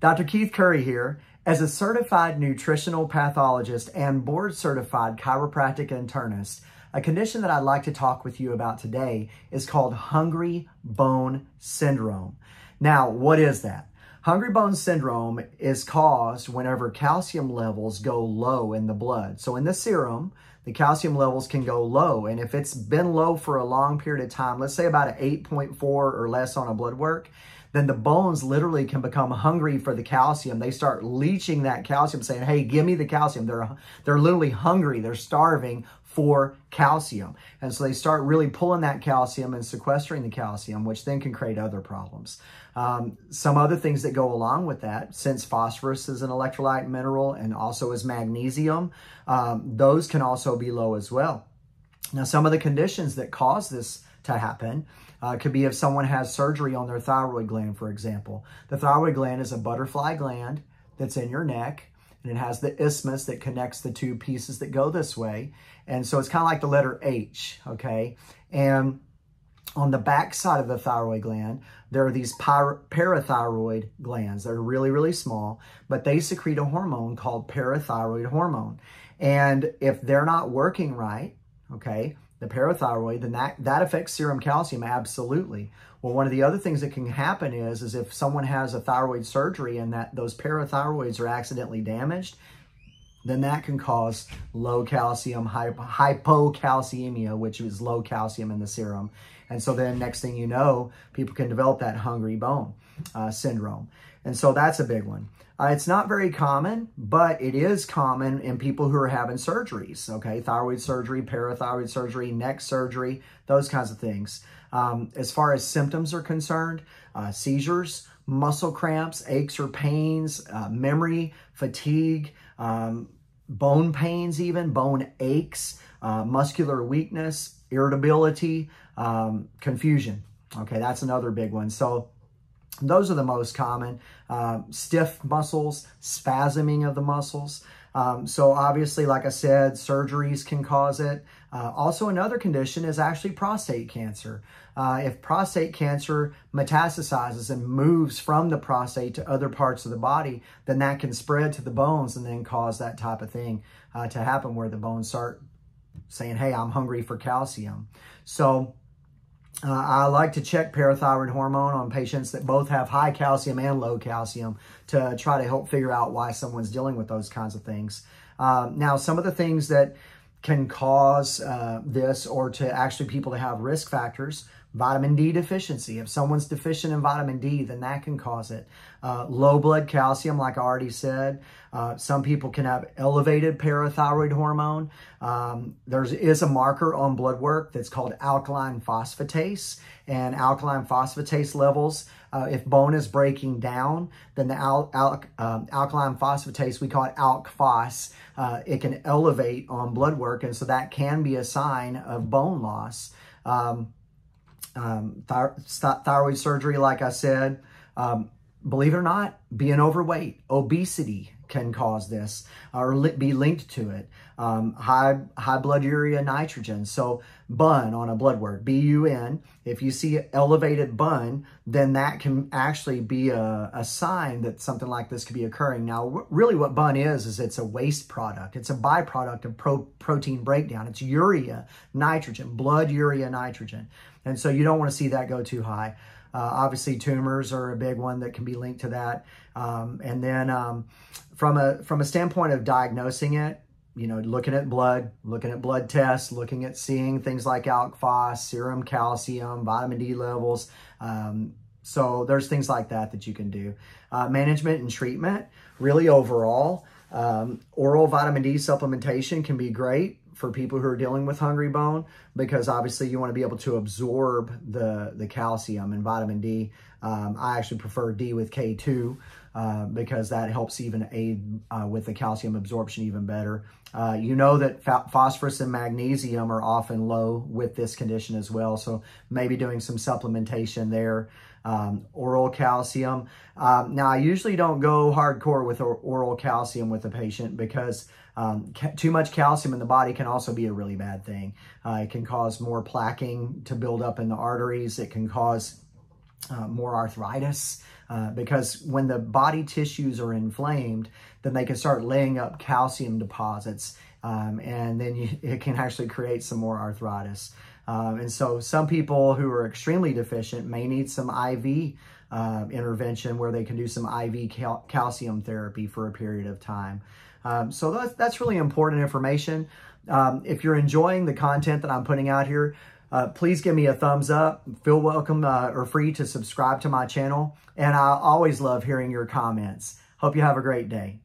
Dr. Keith Currie here. As a certified nutritional pathologist and board certified chiropractic internist, a condition that I'd like to talk with you about today is called hungry bone syndrome. Now, what is that? Hungry bone syndrome is caused whenever calcium levels go low in the blood. So in the serum, the calcium levels can go low. And if it's been low for a long period of time, let's say about an 8.4 or less on a blood work, then the bones literally can become hungry for the calcium. They start leaching that calcium, saying, "Hey, give me the calcium." They're they're literally hungry. They're starving for calcium, and so they start really pulling that calcium and sequestering the calcium, which then can create other problems. Um, some other things that go along with that, since phosphorus is an electrolyte mineral and also is magnesium, um, those can also be low as well. Now, some of the conditions that cause this to happen. Uh, could be if someone has surgery on their thyroid gland, for example. The thyroid gland is a butterfly gland that's in your neck, and it has the isthmus that connects the two pieces that go this way. And so it's kind of like the letter H, okay? And on the back side of the thyroid gland, there are these parathyroid glands They're really, really small, but they secrete a hormone called parathyroid hormone. And if they're not working right, okay, the parathyroid, then that, that affects serum calcium absolutely. Well, one of the other things that can happen is, is if someone has a thyroid surgery and that those parathyroids are accidentally damaged, then that can cause low calcium, hypocalcemia, which is low calcium in the serum. And so then next thing you know, people can develop that hungry bone uh, syndrome. And so that's a big one. Uh, it's not very common, but it is common in people who are having surgeries, okay? Thyroid surgery, parathyroid surgery, neck surgery, those kinds of things. Um, as far as symptoms are concerned, uh, seizures, muscle cramps, aches or pains, uh, memory, fatigue, um, bone pains even, bone aches, uh, muscular weakness, irritability, um, confusion. Okay, that's another big one. So those are the most common. Um, stiff muscles, spasming of the muscles. Um, so obviously, like I said, surgeries can cause it. Uh, also, another condition is actually prostate cancer. Uh, if prostate cancer metastasizes and moves from the prostate to other parts of the body, then that can spread to the bones and then cause that type of thing uh, to happen where the bones start saying, hey, I'm hungry for calcium. So uh, I like to check parathyroid hormone on patients that both have high calcium and low calcium to try to help figure out why someone's dealing with those kinds of things. Um, now, some of the things that can cause uh, this or to actually people to have risk factors Vitamin D deficiency. If someone's deficient in vitamin D, then that can cause it. Uh, low blood calcium, like I already said. Uh, some people can have elevated parathyroid hormone. Um, there is a marker on blood work that's called alkaline phosphatase. And alkaline phosphatase levels, uh, if bone is breaking down, then the al al um, alkaline phosphatase, we call it ALK-PHOS, uh, it can elevate on blood work. And so that can be a sign of bone loss. Um, um, thyroid surgery, like I said. Um, believe it or not, being overweight, obesity can cause this or li be linked to it. Um, high, high blood urea nitrogen. So BUN on a blood work, B-U-N. If you see elevated BUN, then that can actually be a, a sign that something like this could be occurring. Now, really what BUN is, is it's a waste product. It's a byproduct of pro protein breakdown. It's urea, nitrogen, blood urea nitrogen. And so you don't want to see that go too high. Uh, obviously, tumors are a big one that can be linked to that. Um, and then um, from a from a standpoint of diagnosing it, you know, looking at blood, looking at blood tests, looking at seeing things like ALK-PHOS, serum calcium, vitamin D levels. Um, so there's things like that that you can do. Uh, management and treatment, really overall, um, oral vitamin D supplementation can be great for people who are dealing with hungry bone because obviously you want to be able to absorb the, the calcium and vitamin D. Um, I actually prefer D with K2 uh, because that helps even aid uh, with the calcium absorption even better. Uh, you know that phosphorus and magnesium are often low with this condition as well, so maybe doing some supplementation there. Um, oral calcium. Um, now, I usually don't go hardcore with oral calcium with a patient because um, too much calcium in the body can also be a really bad thing. Uh, it can cause more plaquing to build up in the arteries. It can cause uh, more arthritis. Uh, because when the body tissues are inflamed, then they can start laying up calcium deposits, um, and then you, it can actually create some more arthritis. Um, and so some people who are extremely deficient may need some IV uh, intervention where they can do some IV cal calcium therapy for a period of time. Um, so that's, that's really important information. Um, if you're enjoying the content that I'm putting out here, uh, please give me a thumbs up. Feel welcome uh, or free to subscribe to my channel. And I always love hearing your comments. Hope you have a great day.